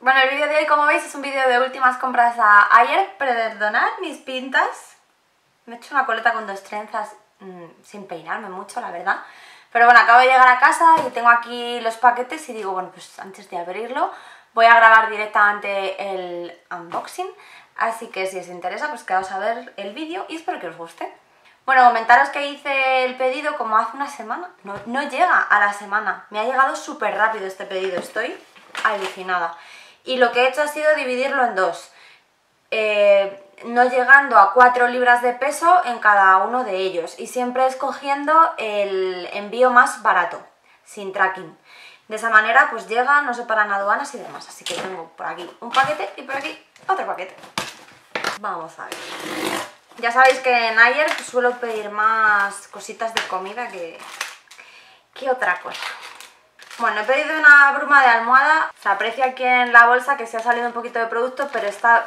bueno el vídeo de hoy como veis es un vídeo de últimas compras a ayer, perdonad mis pintas, me he hecho una coleta con dos trenzas mmm, sin peinarme mucho la verdad, pero bueno acabo de llegar a casa y tengo aquí los paquetes y digo bueno pues antes de abrirlo voy a grabar directamente el unboxing, así que si os interesa pues quedaos a ver el vídeo y espero que os guste. Bueno, comentaros que hice el pedido como hace una semana, no llega a la semana, me ha llegado súper rápido este pedido, estoy alucinada. Y lo que he hecho ha sido dividirlo en dos, eh, no llegando a 4 libras de peso en cada uno de ellos y siempre escogiendo el envío más barato, sin tracking. De esa manera pues llega, no se paran aduanas y demás. Así que tengo por aquí un paquete y por aquí otro paquete. Vamos a ver. Ya sabéis que en Ayer suelo pedir más cositas de comida que, que otra cosa. Bueno, he pedido una bruma de almohada. Se aprecia aquí en la bolsa que se ha salido un poquito de producto, pero está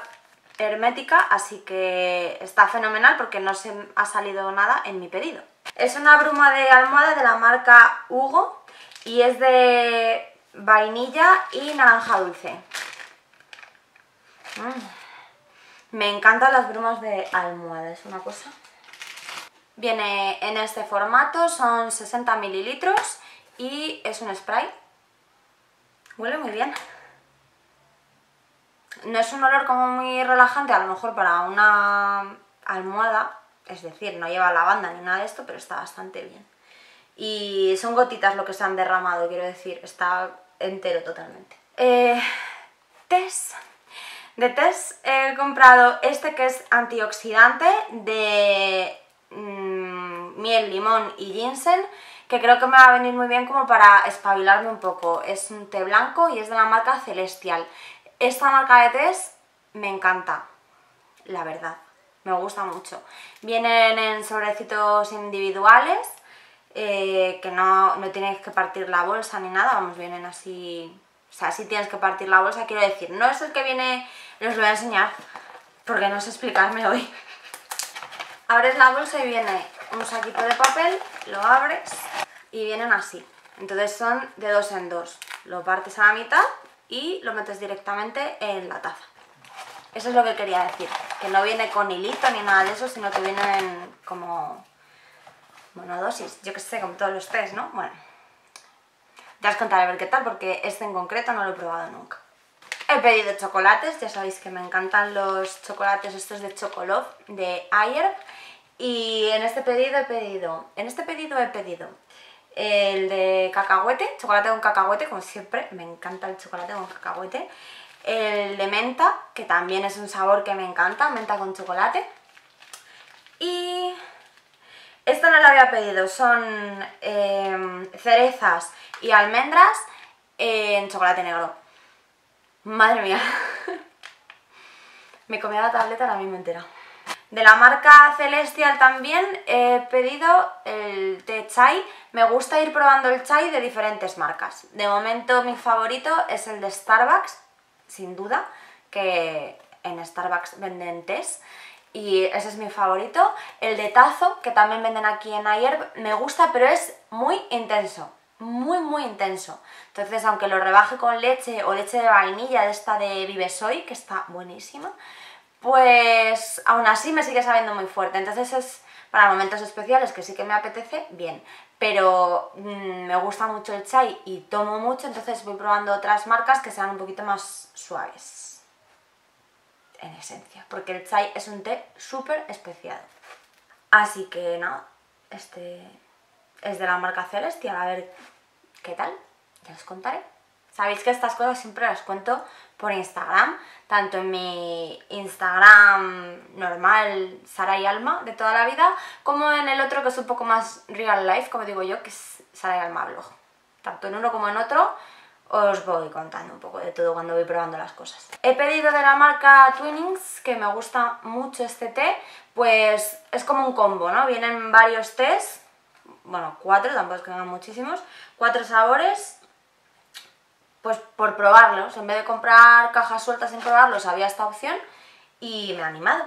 hermética, así que está fenomenal porque no se ha salido nada en mi pedido. Es una bruma de almohada de la marca Hugo y es de vainilla y naranja dulce. Mm. Me encantan las brumas de almohada, es una cosa. Viene en este formato, son 60 mililitros y es un spray. Huele muy bien. No es un olor como muy relajante, a lo mejor para una almohada, es decir, no lleva lavanda ni nada de esto, pero está bastante bien. Y son gotitas lo que se han derramado, quiero decir, está entero totalmente. Eh. De test he comprado este que es antioxidante de mmm, miel, limón y ginseng que creo que me va a venir muy bien como para espabilarme un poco. Es un té blanco y es de la marca Celestial. Esta marca de tés me encanta, la verdad, me gusta mucho. Vienen en sobrecitos individuales, eh, que no, no tienes que partir la bolsa ni nada, vamos, vienen así... O sea, si tienes que partir la bolsa, quiero decir, no es el que viene, os lo voy a enseñar, porque no sé explicarme hoy. Abres la bolsa y viene un saquito de papel, lo abres y vienen así. Entonces son de dos en dos. Lo partes a la mitad y lo metes directamente en la taza. Eso es lo que quería decir, que no viene con hilito ni nada de eso, sino que vienen como monodosis, yo que sé, como todos los test, ¿no? Bueno, ya os contaré a ver qué tal, porque este en concreto no lo he probado nunca. He pedido chocolates, ya sabéis que me encantan los chocolates estos de Chocolove de Ayer, y en este pedido he pedido, en este pedido he pedido el de cacahuete, chocolate con cacahuete, como siempre, me encanta el chocolate con cacahuete, el de menta, que también es un sabor que me encanta, menta con chocolate, y esto no lo había pedido, son eh, cerezas y almendras en chocolate negro. Madre mía, me comía la tableta la misma entera. De la marca Celestial también he pedido el té chai. Me gusta ir probando el chai de diferentes marcas. De momento mi favorito es el de Starbucks, sin duda, que en Starbucks venden tés y ese es mi favorito. El de Tazo, que también venden aquí en Ayer, me gusta pero es muy intenso, muy muy intenso. Entonces aunque lo rebaje con leche o leche de vainilla de esta de Vivesoy, que está buenísima, pues aún así me sigue sabiendo muy fuerte. Entonces es para momentos especiales que sí que me apetece, bien. Pero mmm, me gusta mucho el chai y tomo mucho, entonces voy probando otras marcas que sean un poquito más suaves. En esencia, porque el chai es un té súper especial. Así que nada, este es de la marca Celestial, a ver qué tal, ya os contaré. Sabéis que estas cosas siempre las cuento por Instagram, tanto en mi Instagram normal, Sara y Alma, de toda la vida, como en el otro que es un poco más real life, como digo yo, que es Sara y Alma Blog. Tanto en uno como en otro os voy contando un poco de todo cuando voy probando las cosas. He pedido de la marca Twinings, que me gusta mucho este té, pues es como un combo, ¿no? Vienen varios tés, bueno, cuatro, tampoco es que vengan muchísimos, cuatro sabores, pues por probarlos, en vez de comprar cajas sueltas sin probarlos, había esta opción y me ha animado.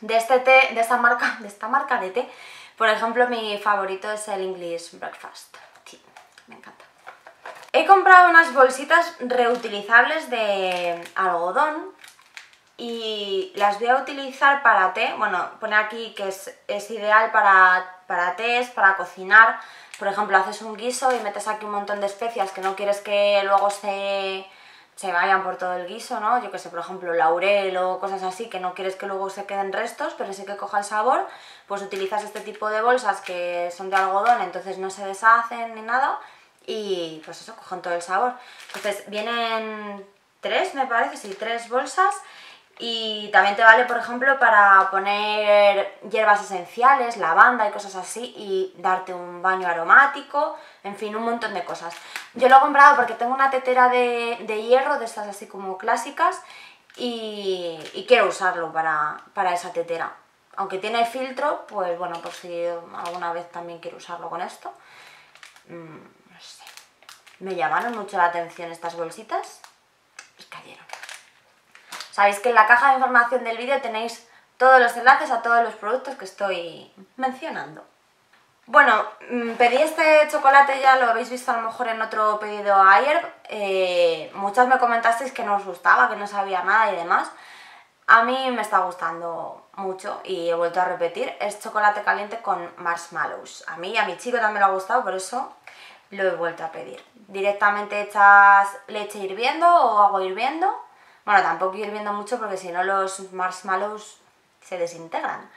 De este té, de esta marca, de esta marca de té, por ejemplo, mi favorito es el English Breakfast. Sí, me encanta. He comprado unas bolsitas reutilizables de algodón y las voy a utilizar para té. Bueno, pone aquí que es, ideal para, para tés, para cocinar. Por ejemplo, haces un guiso y metes aquí un montón de especias que no quieres que luego se, se vayan por todo el guiso, ¿no? Yo que sé, por ejemplo, laurel o cosas así que no quieres que luego se queden restos, pero sí que coja el sabor, pues utilizas este tipo de bolsas que son de algodón, entonces no se deshacen ni nada y pues eso, cogen todo el sabor. Entonces vienen tres, me parece, sí, tres bolsas y también te vale, por ejemplo, para poner hierbas esenciales, lavanda y cosas así y darte un baño aromático, en fin, un montón de cosas. Yo lo he comprado porque tengo una tetera de, hierro, de estas así como clásicas, y, quiero usarlo para, para esa tetera. Aunque tiene filtro, pues bueno, por si alguna vez también quiero usarlo con esto. Mm, no sé. Me llamaron mucho la atención estas bolsitas. Me cayeron. Sabéis que en la caja de información del vídeo tenéis todos los enlaces a todos los productos que estoy mencionando. Bueno, mm, pedí este chocolate, ya lo habéis visto a lo mejor en otro pedido ayer. Eh, muchas me comentasteis que no os gustaba, que no sabía nada y demás. A mí me está gustando mucho y he vuelto a repetir. Es chocolate caliente con marshmallows. A mí y a mi chico también le ha gustado, por eso lo he vuelto a pedir. Directamente echas leche hirviendo o agua hirviendo bueno, tampoco ir viendo mucho porque si no los marshmallows se desintegran.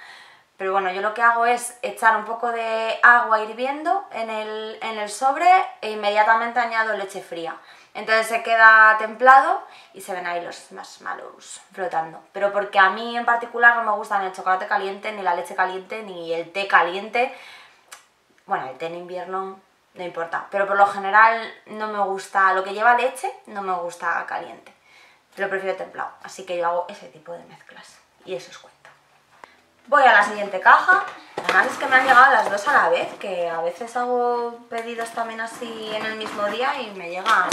Pero bueno, yo lo que hago es echar un poco de agua hirviendo en el, en el sobre e inmediatamente añado leche fría. Entonces se queda templado y se ven ahí los marshmallows flotando. Pero porque a mí en particular no me gusta ni el chocolate caliente, ni la leche caliente, ni el té caliente. Bueno, el té en invierno no importa. Pero por lo general no me gusta, lo que lleva leche no me gusta caliente lo prefiero templado, así que yo hago ese tipo de mezclas y eso os cuento. Voy a la siguiente caja, además es que me han llegado las dos a la vez, que a veces hago pedidos también así en el mismo día y me llegan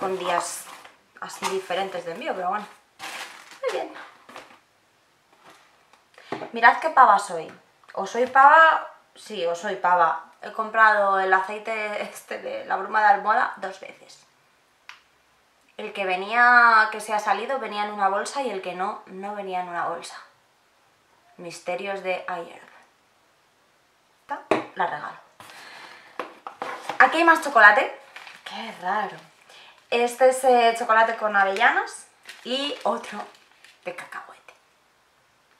con días así diferentes de envío, pero bueno, muy bien. Mirad qué pava soy, o soy pava, sí, o soy pava. He comprado el aceite este de la bruma de almohada dos veces. El que venía, que se ha salido, venía en una bolsa y el que no, no venía en una bolsa. Misterios de ayer. La regalo. Aquí hay más chocolate. Qué raro. Este es eh, chocolate con avellanas y otro de cacahuete.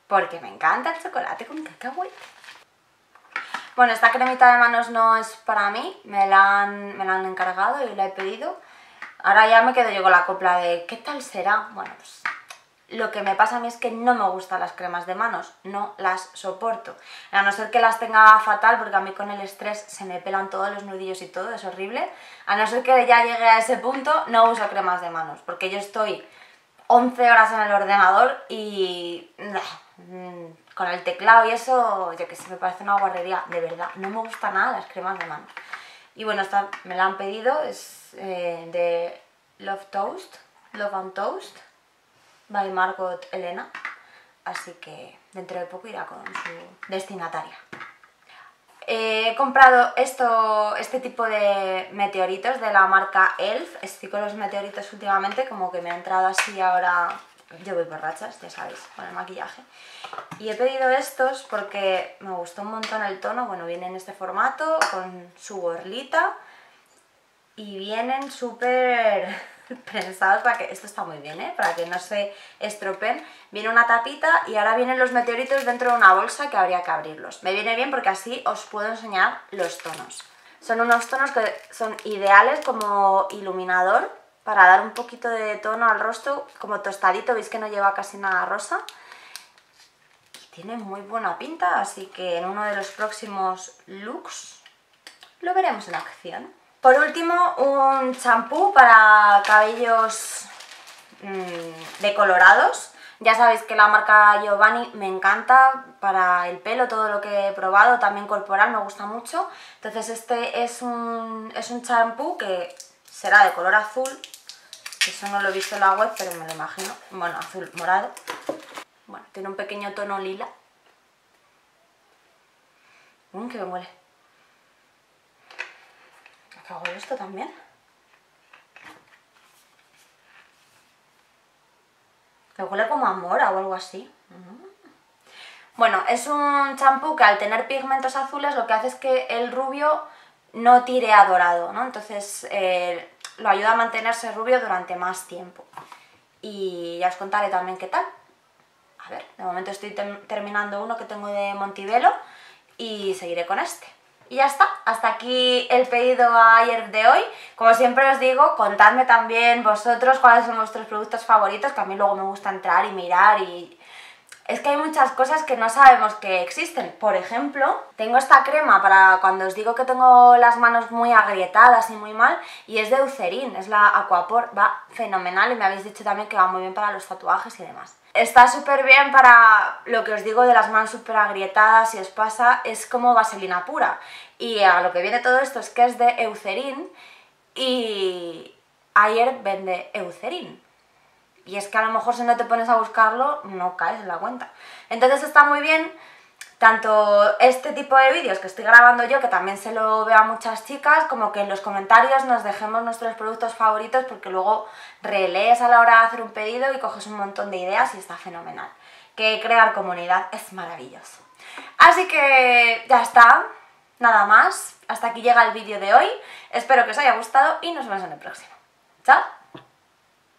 Porque me encanta el chocolate con cacahuete. Bueno, esta cremita de manos no es para mí, me la han, me la han encargado y la he pedido. Ahora ya me quedo yo con la copla de ¿qué tal será? Bueno, pues lo que me pasa a mí es que no me gustan las cremas de manos, no las soporto. A no ser que las tenga fatal, porque a mí con el estrés se me pelan todos los nudillos y todo, es horrible. A no ser que ya llegue a ese punto, no uso cremas de manos, porque yo estoy 11 horas en el ordenador y... Mm, con el teclado y eso, yo que sé, me parece una guarrería, de verdad. No me gustan nada las cremas de manos. Y bueno, esta me la han pedido, es eh, de Love Toast, Love and Toast, by Margot Elena. Así que dentro de poco irá con su destinataria. he comprado esto, este tipo de meteoritos de la marca ELF. Estoy con los meteoritos últimamente, como que me ha entrado así ahora yo voy borrachas, ya sabéis, con el maquillaje. Y he pedido estos porque me gustó un montón el tono. Bueno, viene en este formato, con su gorlita. Y vienen súper pensados para que... Esto está muy bien, ¿eh? Para que no se estropen. Viene una tapita y ahora vienen los meteoritos dentro de una bolsa que habría que abrirlos. Me viene bien porque así os puedo enseñar los tonos. Son unos tonos que son ideales como iluminador para dar un poquito de tono al rostro, como tostadito, veis que no lleva casi nada rosa. Y tiene muy buena pinta, así que en uno de los próximos looks lo veremos en acción. Por último, un champú para cabellos mmm, decolorados. Ya sabéis que la marca Giovanni me encanta para el pelo, todo lo que he probado, también corporal me gusta mucho. Entonces este es un, es un champú que será de color azul. Eso no lo he visto en la web, pero me lo imagino. Bueno, azul morado. Bueno, tiene un pequeño tono lila. Mmm, que me huele. ¿Qué hago esto también? Que huele como a o algo así. Mm. Bueno, es un champú que al tener pigmentos azules lo que hace es que el rubio no tire a dorado, ¿no? Entonces eh, lo ayuda a mantenerse rubio durante más tiempo. Y ya os contaré también qué tal. A ver, de momento estoy terminando uno que tengo de Montivelo y seguiré con este. Y ya está, hasta aquí el pedido ayer de hoy. Como siempre os digo, contadme también vosotros cuáles son vuestros productos favoritos, que a mí luego me gusta entrar y mirar y... Es que hay muchas cosas que no sabemos que existen. Por ejemplo, tengo esta crema para cuando os digo que tengo las manos muy agrietadas y muy mal, y es de Eucerin, es la Aquapor, va fenomenal y me habéis dicho también que va muy bien para los tatuajes y demás. Está súper bien para lo que os digo de las manos súper agrietadas, si os pasa, es como vaselina pura. Y a lo que viene todo esto es que es de Eucerin y ayer vende Eucerin. Y es que a lo mejor si no te pones a buscarlo, no caes en la cuenta. Entonces está muy bien tanto este tipo de vídeos que estoy grabando yo, que también se lo veo a muchas chicas, como que en los comentarios nos dejemos nuestros productos favoritos porque luego relees a la hora de hacer un pedido y coges un montón de ideas y está fenomenal. Que crear comunidad es maravilloso. Así que ya está, nada más. Hasta aquí llega el vídeo de hoy. Espero que os haya gustado y nos vemos en el próximo. ¡Chao!